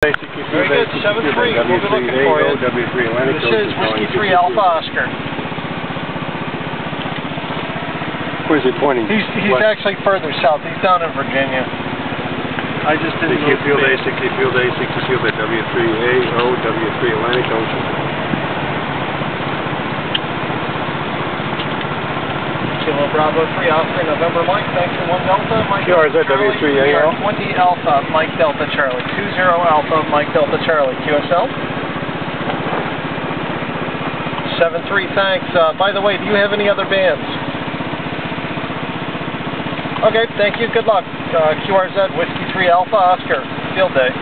Basically, Very good, seven three, we'll be looking for you. W3 Atlantic. This is Whiskey 3 Alpha Oscar. Where's he pointing? He's, he's West. actually further south. He's down in Virginia. I just didn't Thank know. field A60, field A60, field at W3AO, W3 Atlantic Ocean. Kilo Bravo 3 Oscar November Mike. Thanks for 1 Delta. Mike QRZ Delta Charlie. W3AL. 20 Alpha Mike Delta Charlie. 20 Alpha Mike Delta Charlie. QSL. 7-3, thanks. Uh, by the way, do you have any other bands? Okay, thank you. Good luck. Uh, QRZ Whiskey 3 Alpha Oscar. Field day.